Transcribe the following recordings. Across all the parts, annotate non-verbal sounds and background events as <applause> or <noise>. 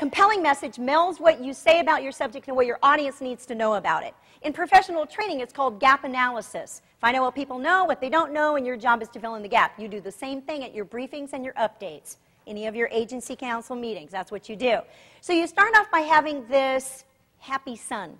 compelling message melds what you say about your subject and what your audience needs to know about it. In professional training, it's called gap analysis. Find out what people know, what they don't know, and your job is to fill in the gap. You do the same thing at your briefings and your updates, any of your agency council meetings. That's what you do. So you start off by having this happy sun.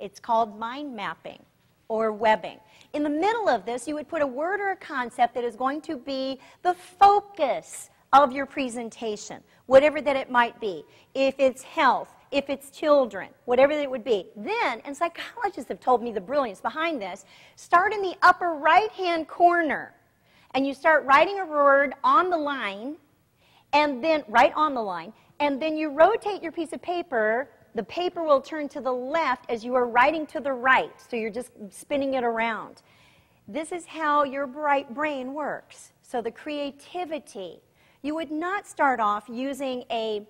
It's called mind mapping or webbing. In the middle of this, you would put a word or a concept that is going to be the focus of your presentation, whatever that it might be. If it's health, if it's children, whatever it would be. Then, and psychologists have told me the brilliance behind this, start in the upper right hand corner and you start writing a word on the line and then, right on the line, and then you rotate your piece of paper. The paper will turn to the left as you are writing to the right, so you're just spinning it around. This is how your bright brain works. So the creativity. You would not start off using a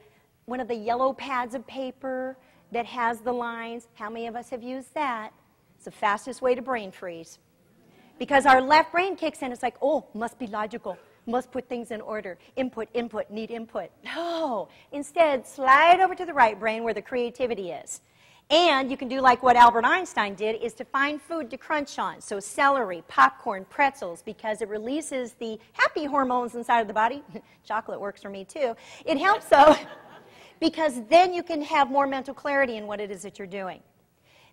one of the yellow pads of paper that has the lines. How many of us have used that? It's the fastest way to brain freeze. Because our left brain kicks in, it's like, oh, must be logical, must put things in order. Input, input, need input. No. Instead, slide over to the right brain where the creativity is. And you can do like what Albert Einstein did, is to find food to crunch on. So celery, popcorn, pretzels, because it releases the happy hormones inside of the body. <laughs> Chocolate works for me too. It helps though. <laughs> because then you can have more mental clarity in what it is that you're doing.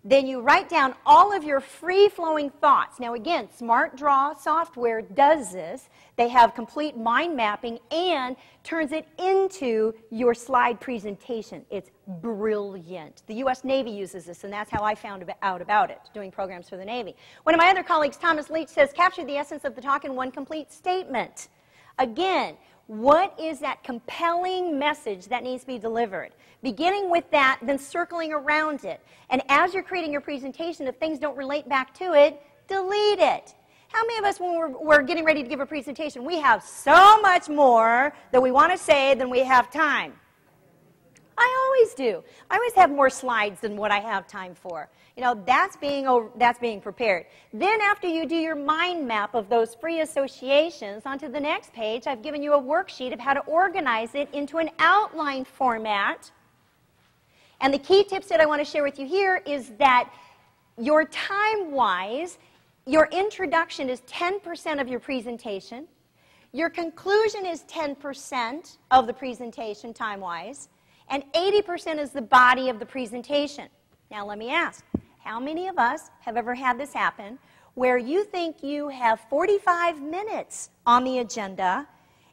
Then you write down all of your free flowing thoughts. Now, again, Smart Draw software does this. They have complete mind mapping and turns it into your slide presentation. It's brilliant. The U.S. Navy uses this, and that's how I found out about it, doing programs for the Navy. One of my other colleagues, Thomas Leach, says capture the essence of the talk in one complete statement. Again, what is that compelling message that needs to be delivered? Beginning with that, then circling around it. And as you're creating your presentation, if things don't relate back to it, delete it. How many of us, when we're, we're getting ready to give a presentation, we have so much more that we want to say than we have time? I always do. I always have more slides than what I have time for. You know, that's being, that's being prepared. Then after you do your mind map of those free associations, onto the next page, I've given you a worksheet of how to organize it into an outline format. And the key tips that I want to share with you here is that your time-wise, your introduction is 10% of your presentation. Your conclusion is 10% of the presentation time-wise. And 80% is the body of the presentation. Now let me ask, how many of us have ever had this happen where you think you have 45 minutes on the agenda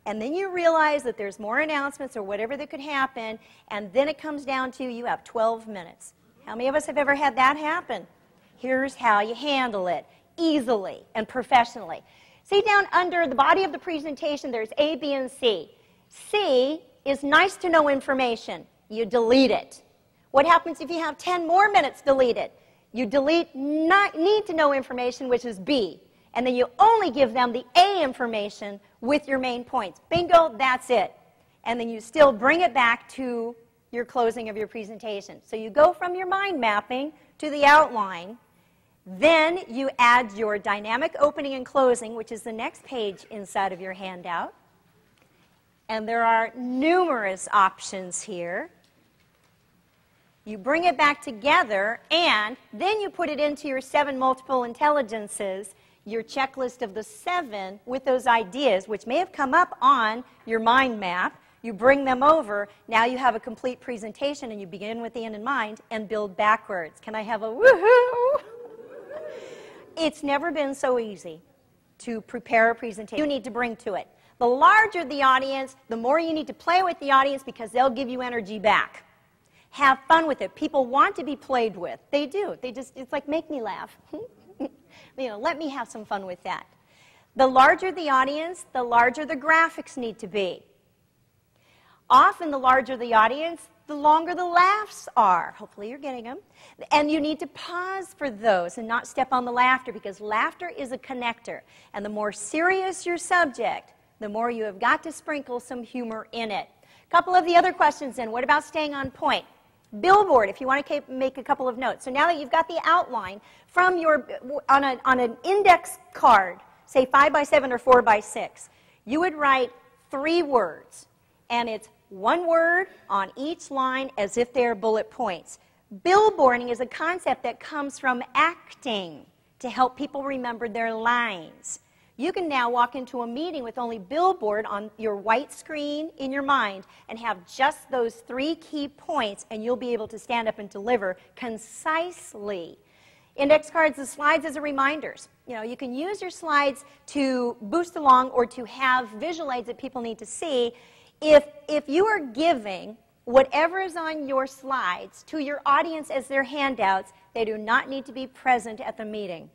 and then you realize that there's more announcements or whatever that could happen and then it comes down to you have 12 minutes? How many of us have ever had that happen? Here's how you handle it easily and professionally. See down under the body of the presentation, there's A, B, and C. C is nice to know information. You delete it. What happens if you have 10 more minutes deleted? You delete need to know information, which is B, and then you only give them the A information with your main points. Bingo, that's it. And then you still bring it back to your closing of your presentation. So you go from your mind mapping to the outline. Then you add your dynamic opening and closing, which is the next page inside of your handout. And there are numerous options here. You bring it back together, and then you put it into your seven multiple intelligences, your checklist of the seven with those ideas, which may have come up on your mind map. You bring them over. Now you have a complete presentation, and you begin with the end in mind and build backwards. Can I have a woohoo? <laughs> it's never been so easy to prepare a presentation. You need to bring to it. The larger the audience, the more you need to play with the audience because they'll give you energy back. Have fun with it. People want to be played with. They do. They just, it's like, make me laugh. <laughs> you know, let me have some fun with that. The larger the audience, the larger the graphics need to be. Often, the larger the audience, the longer the laughs are. Hopefully, you're getting them. And you need to pause for those and not step on the laughter because laughter is a connector. And the more serious your subject, the more you have got to sprinkle some humor in it. A couple of the other questions then. What about staying on point? Billboard, if you want to make a couple of notes. So now that you've got the outline from your, on, a, on an index card, say 5 by 7 or 4 by 6, you would write three words. And it's One word on each line as if they are bullet points. Billboarding is a concept that comes from acting to help people remember their lines. You can now walk into a meeting with only billboard on your white screen in your mind and have just those three key points, and you'll be able to stand up and deliver concisely. Index cards, the slides as a reminders. You know, you can use your slides to boost along or to have visual aids that people need to see. If, if you are giving whatever is on your slides to your audience as their handouts, they do not need to be present at the meeting.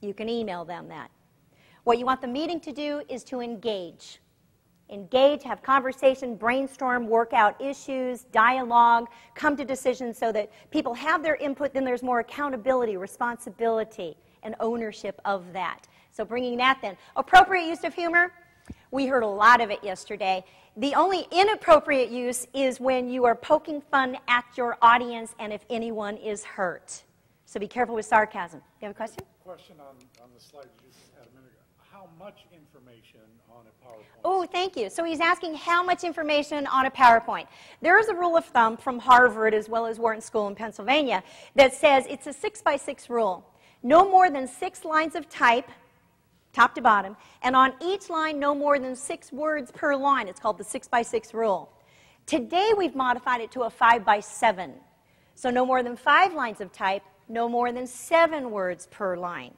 You can email them that. What you want the meeting to do is to engage. Engage, have conversation, brainstorm, work out issues, dialogue, come to decisions so that people have their input, then there's more accountability, responsibility, and ownership of that. So bringing that then. Appropriate use of humor, we heard a lot of it yesterday. The only inappropriate use is when you are poking fun at your audience and if anyone is hurt. So be careful with sarcasm. You have a question? Question on, on the slide you just had a minute ago. How much information on a PowerPoint? Oh, thank you. So he's asking how much information on a PowerPoint. There is a rule of thumb from Harvard as well as Wharton School in Pennsylvania that says it's a six by six rule. No more than six lines of type top to bottom, and on each line, no more than six words per line. It's called the six by six rule. Today, we've modified it to a five by seven. So, no more than five lines of type, no more than seven words per line.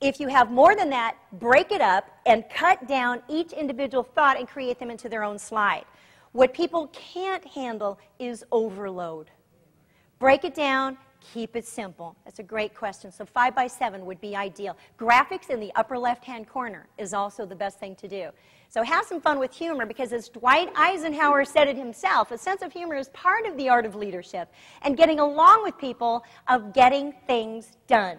If you have more than that, break it up and cut down each individual thought and create them into their own slide. What people can't handle is overload. Break it down, Keep it simple. That's a great question. So five by seven would be ideal. Graphics in the upper left-hand corner is also the best thing to do. So have some fun with humor because as Dwight Eisenhower said it himself, a sense of humor is part of the art of leadership and getting along with people of getting things done.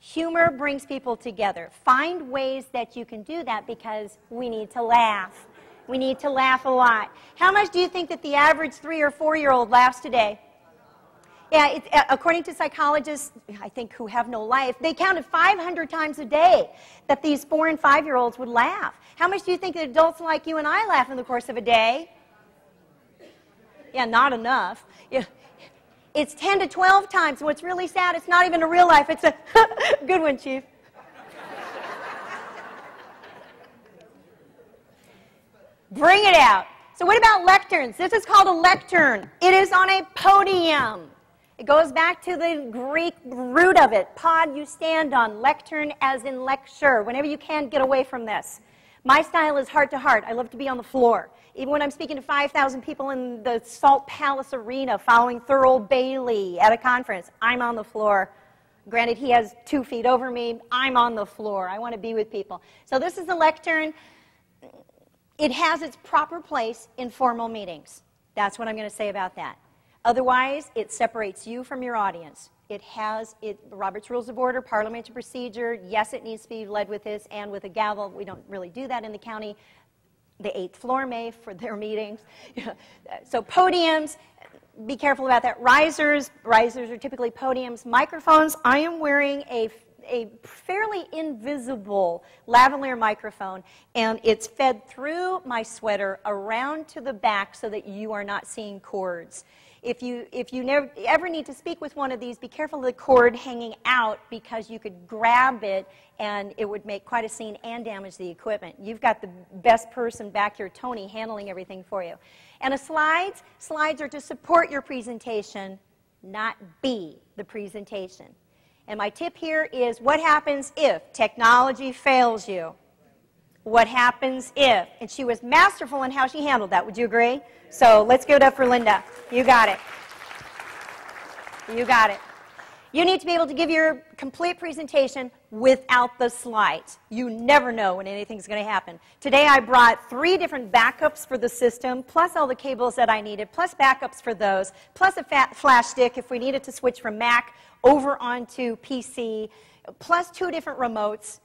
Humor brings people together. Find ways that you can do that because we need to laugh. We need to laugh a lot. How much do you think that the average three or four year old laughs today? Yeah, it, uh, according to psychologists, I think, who have no life, they counted 500 times a day that these four and five year olds would laugh. How much do you think that adults like you and I laugh in the course of a day? Yeah, not enough. Yeah. It's 10 to 12 times. What's really sad, it's not even a real life. It's a <laughs> good one, Chief. Bring it out. So, what about lecterns? This is called a lectern. It is on a podium. It goes back to the Greek root of it. Pod you stand on, lectern as in lecture. Whenever you can, get away from this. My style is heart to heart. I love to be on the floor. Even when I'm speaking to 5,000 people in the Salt Palace Arena following Thurl Bailey at a conference, I'm on the floor. Granted, he has two feet over me. I'm on the floor. I want to be with people. So this is a lectern. It has its proper place in formal meetings. That's what I'm going to say about that. Otherwise, it separates you from your audience. It has it, Robert's Rules of Order, parliamentary procedure. Yes, it needs to be led with this and with a gavel. We don't really do that in the county. The eighth floor may for their <laughs> meetings. <laughs> so podiums, be careful about that. Risers, risers are typically podiums. Microphones, I am wearing a a fairly invisible lavalier microphone, and it's fed through my sweater around to the back so that you are not seeing cords. If you, if you never, ever need to speak with one of these, be careful of the cord hanging out because you could grab it and it would make quite a scene and damage the equipment. You've got the best person back here, Tony, handling everything for you. And a slides, slides are to support your presentation, not be the presentation. And my tip here is what happens if technology fails you? What happens if? And she was masterful in how she handled that. Would you agree? So let's give it up for Linda. You got it. You got it. You need to be able to give your complete presentation without the slides. You never know when anything's going to happen. Today I brought three different backups for the system, plus all the cables that I needed, plus backups for those, plus a flash stick if we needed to switch from Mac over onto PC, plus two different remotes.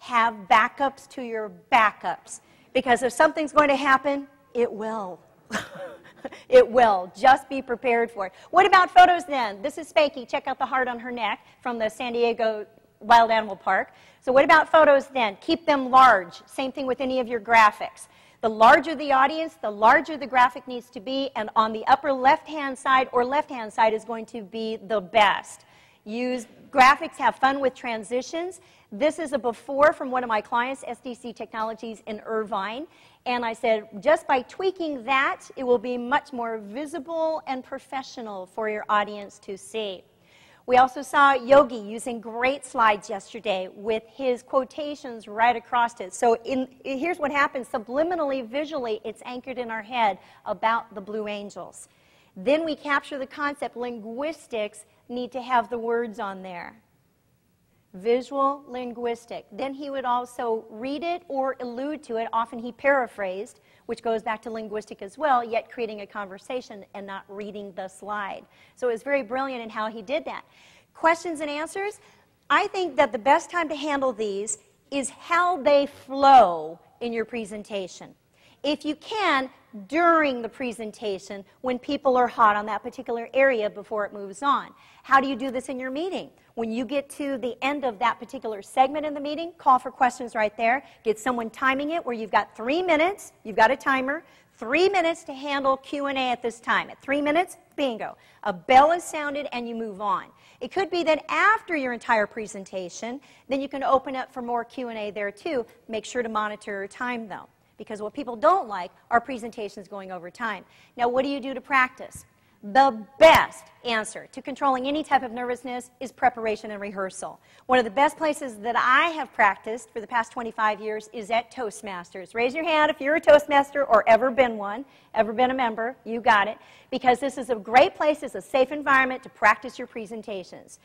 Have backups to your backups. Because if something's going to happen, it will. <laughs> <laughs> it will. Just be prepared for it. What about photos then? This is Spanky. Check out the heart on her neck from the San Diego Wild Animal Park. So what about photos then? Keep them large. Same thing with any of your graphics. The larger the audience, the larger the graphic needs to be, and on the upper left-hand side or left-hand side is going to be the best. Use graphics, have fun with transitions. This is a before from one of my clients, SDC Technologies in Irvine. And I said, just by tweaking that, it will be much more visible and professional for your audience to see. We also saw Yogi using great slides yesterday with his quotations right across it. So in, here's what happens subliminally, visually, it's anchored in our head about the Blue Angels. Then we capture the concept. Linguistics need to have the words on there. Visual linguistic. Then he would also read it or allude to it. Often he paraphrased, which goes back to linguistic as well, yet creating a conversation and not reading the slide. So it was very brilliant in how he did that. Questions and answers. I think that the best time to handle these is how they flow in your presentation. If you can, during the presentation when people are hot on that particular area before it moves on. How do you do this in your meeting? When you get to the end of that particular segment in the meeting, call for questions right there. Get someone timing it where you've got three minutes, you've got a timer, three minutes to handle Q&A at this time. At three minutes, bingo. A bell is sounded and you move on. It could be that after your entire presentation, then you can open up for more Q&A there too. Make sure to monitor your time though because what people don't like are presentations going over time. Now, what do you do to practice? The best answer to controlling any type of nervousness is preparation and rehearsal. One of the best places that I have practiced for the past 25 years is at Toastmasters. Raise your hand if you're a Toastmaster or ever been one, ever been a member. You got it. Because this is a great place, it's a safe environment to practice your presentations.